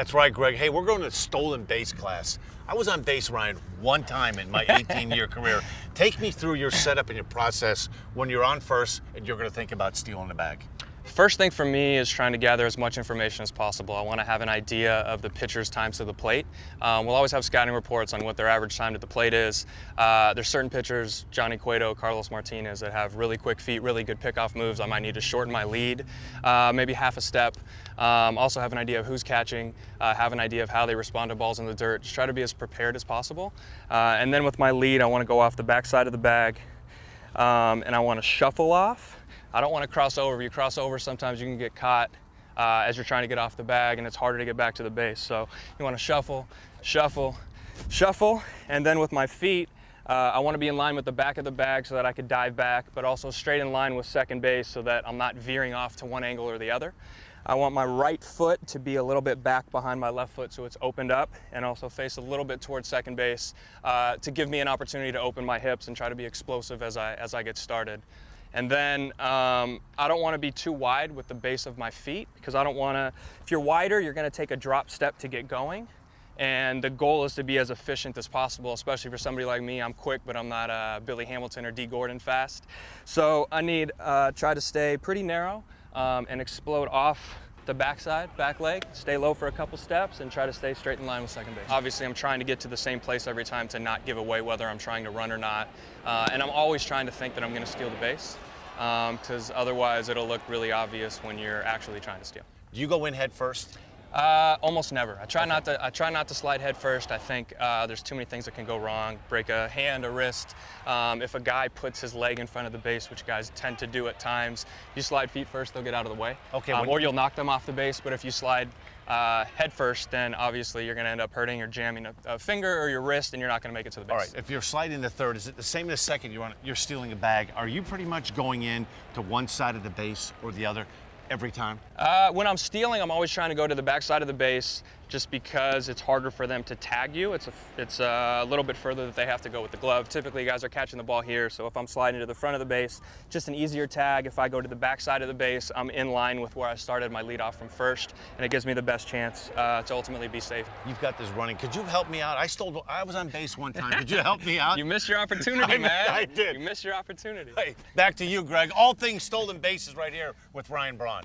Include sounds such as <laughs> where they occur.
That's right, Greg. Hey, we're going to stolen base class. I was on base, Ryan, one time in my 18 year <laughs> career. Take me through your setup and your process when you're on first and you're going to think about stealing the bag. First thing for me is trying to gather as much information as possible. I want to have an idea of the pitcher's times to the plate. Um, we'll always have scouting reports on what their average time to the plate is. Uh, there's certain pitchers, Johnny Cueto, Carlos Martinez, that have really quick feet, really good pickoff moves. I might need to shorten my lead, uh, maybe half a step. Um, also have an idea of who's catching, uh, have an idea of how they respond to balls in the dirt. Just try to be as prepared as possible. Uh, and then with my lead, I want to go off the backside of the bag, um, and I want to shuffle off. I don't want to cross over. If you cross over, sometimes you can get caught uh, as you're trying to get off the bag and it's harder to get back to the base. So you want to shuffle, shuffle, shuffle, and then with my feet, uh, I want to be in line with the back of the bag so that I could dive back, but also straight in line with second base so that I'm not veering off to one angle or the other. I want my right foot to be a little bit back behind my left foot so it's opened up and also face a little bit towards second base uh, to give me an opportunity to open my hips and try to be explosive as I, as I get started. And then um, I don't want to be too wide with the base of my feet because I don't want to, if you're wider, you're going to take a drop step to get going. And the goal is to be as efficient as possible, especially for somebody like me. I'm quick, but I'm not uh, Billy Hamilton or Dee Gordon fast. So I need uh, try to stay pretty narrow um, and explode off the backside, back leg, stay low for a couple steps and try to stay straight in line with second base. Obviously, I'm trying to get to the same place every time to not give away whether I'm trying to run or not. Uh, and I'm always trying to think that I'm going to steal the base because um, otherwise it'll look really obvious when you're actually trying to steal. Do you go in head first? Uh, almost never. I try okay. not to. I try not to slide head first. I think uh, there's too many things that can go wrong. Break a hand, a wrist. Um, if a guy puts his leg in front of the base, which guys tend to do at times, you slide feet first, they'll get out of the way. Okay. Um, or you'll knock them off the base. But if you slide uh, head first, then obviously you're going to end up hurting or jamming a, a, finger or your wrist, and you're not going to make it to the base. All right. If you're sliding the third, is it the same as second? You're on, you're stealing a bag. Are you pretty much going in to one side of the base or the other? Every time? Uh, when I'm stealing, I'm always trying to go to the backside of the base just because it's harder for them to tag you. It's a, it's a little bit further that they have to go with the glove. Typically, guys are catching the ball here, so if I'm sliding to the front of the base, just an easier tag. If I go to the back side of the base, I'm in line with where I started my lead off from first, and it gives me the best chance uh, to ultimately be safe. You've got this running. Could you help me out? I stole. I was on base one time. Could you help me out? <laughs> you missed your <laughs> opportunity, I, man. I did. You missed your opportunity. Hey, back to you, Greg. All things stolen bases right here with Ryan Braun.